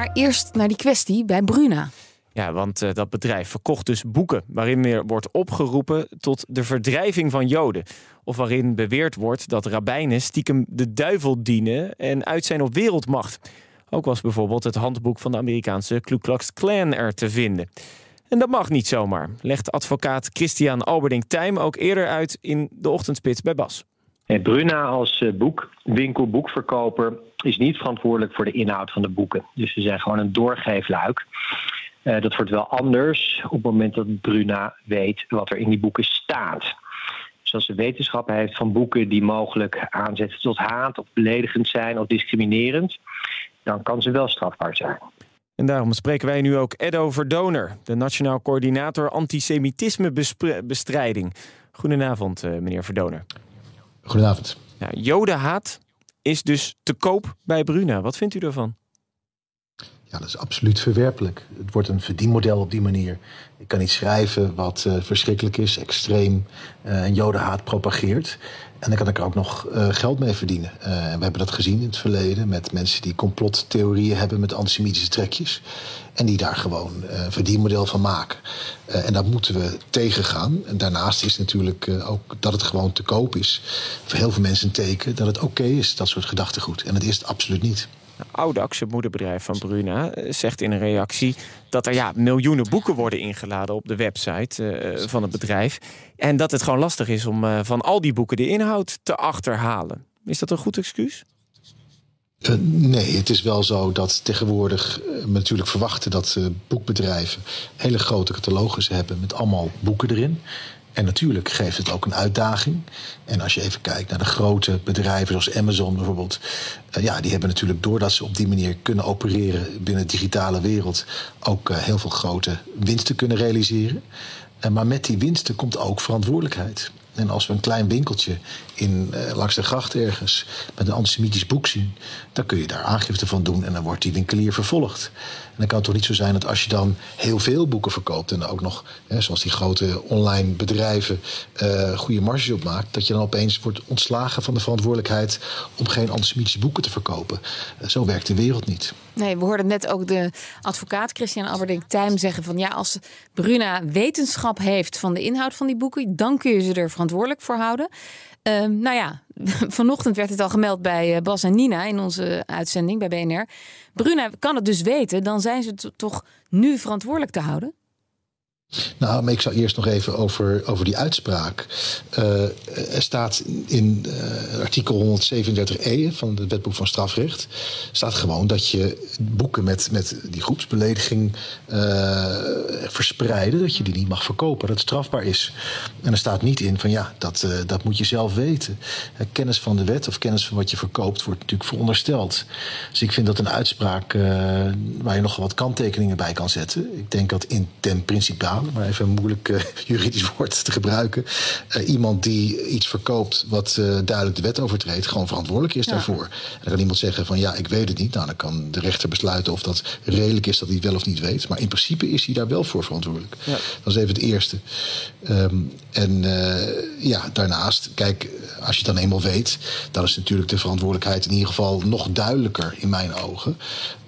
Maar eerst naar die kwestie bij Bruna. Ja, want uh, dat bedrijf verkocht dus boeken waarin er wordt opgeroepen tot de verdrijving van Joden. Of waarin beweerd wordt dat rabbijnen stiekem de duivel dienen en uit zijn op wereldmacht. Ook was bijvoorbeeld het handboek van de Amerikaanse Ku Klux Klan er te vinden. En dat mag niet zomaar, legt advocaat Christian Alberding Tijm ook eerder uit in de ochtendspits bij Bas. Bruna als eh, boekwinkel, boekverkoper is niet verantwoordelijk voor de inhoud van de boeken. Dus ze zijn gewoon een doorgeefluik. Uh, dat wordt wel anders op het moment dat Bruna weet wat er in die boeken staat. Dus als ze wetenschap heeft van boeken die mogelijk aanzetten tot haat of beledigend zijn of discriminerend, dan kan ze wel strafbaar zijn. En daarom spreken wij nu ook Edo Verdoner, de Nationaal Coördinator Antisemitismebestrijding. Goedenavond, eh, meneer Verdoner. Goedenavond. Ja, jodenhaat is dus te koop bij Bruna. Wat vindt u daarvan? Ja, dat is absoluut verwerpelijk. Het wordt een verdienmodel op die manier. Ik kan iets schrijven wat uh, verschrikkelijk is, extreem uh, en jodenhaat propageert. En dan kan ik er ook nog uh, geld mee verdienen. en we hebben dat gezien in het verleden met mensen die complottheorieën hebben met antisemitische trekjes. En die daar gewoon een verdienmodel van maken. en dat moeten we tegengaan. En daarnaast is natuurlijk ook dat het gewoon te koop is. Voor heel veel mensen een teken dat het oké is, dat soort gedachtegoed. En dat is het absoluut niet. Audax, het moederbedrijf van Bruna, eh, zegt in een reactie dat er ja, miljoenen boeken worden ingeladen op de website uh, van het bedrijf. En dat het gewoon lastig is om uh, van al die boeken de inhoud te achterhalen. Is dat een goed excuus? Nee, het is wel zo dat tegenwoordig natuurlijk verwachten dat boekbedrijven hele grote catalogus hebben met allemaal boeken erin. En natuurlijk geeft het ook een uitdaging. En als je even kijkt naar de grote bedrijven zoals Amazon bijvoorbeeld. Uh, ja, die hebben natuurlijk doordat ze op die manier kunnen opereren binnen de digitale wereld. ook uh, heel veel grote winsten kunnen realiseren. Uh, maar met die winsten komt ook verantwoordelijkheid. En als we een klein winkeltje in, langs de gracht ergens met een antisemitisch boek zien, dan kun je daar aangifte van doen en dan wordt die winkelier vervolgd. Dan kan het toch niet zo zijn dat als je dan heel veel boeken verkoopt en ook nog, hè, zoals die grote online bedrijven, uh, goede marges opmaakt, dat je dan opeens wordt ontslagen van de verantwoordelijkheid om geen antisemitische boeken te verkopen. Uh, zo werkt de wereld niet. Nee, we hoorden net ook de advocaat Christian Alberding Tijm zeggen van ja, als Bruna wetenschap heeft van de inhoud van die boeken, dan kun je ze er verantwoordelijk voor houden. Uh, nou ja, vanochtend werd het al gemeld bij Bas en Nina in onze uitzending bij BNR. Bruna kan het dus weten, dan zijn ze toch nu verantwoordelijk te houden? Nou, ik zou eerst nog even over, over die uitspraak. Uh, er staat in uh, artikel 137e van het wetboek van strafrecht... staat gewoon dat je boeken met, met die groepsbelediging uh, verspreiden... dat je die niet mag verkopen, dat het strafbaar is. En er staat niet in van ja, dat, dat moet je zelf weten. kennis van de wet of kennis van wat je verkoopt wordt natuurlijk verondersteld. Dus ik vind dat een uitspraak waar je nog wat kanttekeningen bij kan zetten. Ik denk dat in ten maar even een moeilijk uh, juridisch woord te gebruiken. Uh, iemand die iets verkoopt wat uh, duidelijk de wet overtreedt, gewoon verantwoordelijk is ja. daarvoor. En dan kan iemand zeggen van ja, ik weet het niet. Nou, dan kan de rechter besluiten of dat redelijk is dat hij het wel of niet weet. Maar in principe is hij daar wel voor verantwoordelijk. Ja. Dat is even het eerste. Um, en ja, daarnaast, kijk, als je het dan eenmaal weet, dan is natuurlijk de verantwoordelijkheid in ieder geval nog duidelijker in mijn ogen.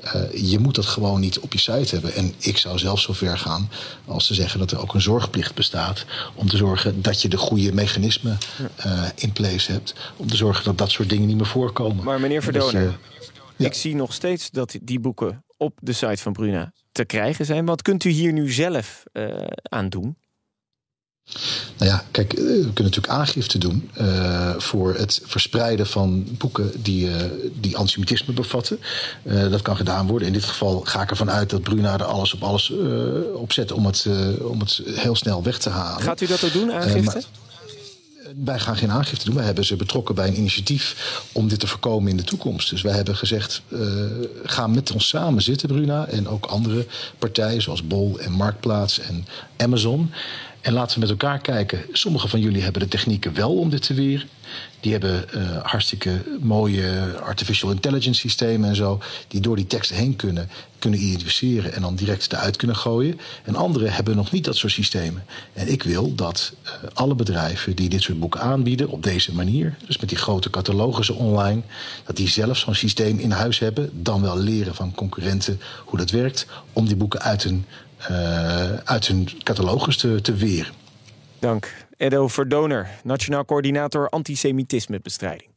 Uh, je moet dat gewoon niet op je site hebben. En ik zou zelfs zo ver gaan als te zeggen dat er ook een zorgplicht bestaat. Om te zorgen dat je de goede mechanismen uh, in place hebt. Om te zorgen dat dat soort dingen niet meer voorkomen. Maar meneer je, ja. ik zie nog steeds dat die boeken op de site van Bruna te krijgen zijn. Wat kunt u hier nu zelf uh, aan doen? Nou ja, kijk, we kunnen natuurlijk aangifte doen uh, voor het verspreiden van boeken die, uh, die antisemitisme bevatten. Uh, dat kan gedaan worden. In dit geval ga ik ervan uit dat Bruna er alles op alles op zet om het, om het heel snel weg te halen. Gaat u dat ook doen, aangifte? wij gaan geen aangifte doen. Wij hebben ze betrokken bij een initiatief om dit te voorkomen in de toekomst. Dus wij hebben gezegd, uh, ga met ons samen zitten, Bruna. En ook andere partijen zoals Bol en Marktplaats en Amazon. En laten we met elkaar kijken. Sommige van jullie hebben de technieken wel om dit te weren. Die hebben uh, hartstikke mooie artificial intelligence systemen en zo. Die door die teksten heen kunnen, kunnen identificeren en dan direct eruit kunnen gooien. En anderen hebben nog niet dat soort systemen. En ik wil dat uh, alle bedrijven die dit soort boeken aanbieden op deze manier, dus met die grote catalogussen online, dat die zelf zo'n systeem in huis hebben. Dan wel leren van concurrenten hoe dat werkt. Om die boeken uit hun, uit hun catalogus te, te weren. Dank. Edo Verdoner, Nationaal Coördinator Antisemitismebestrijding.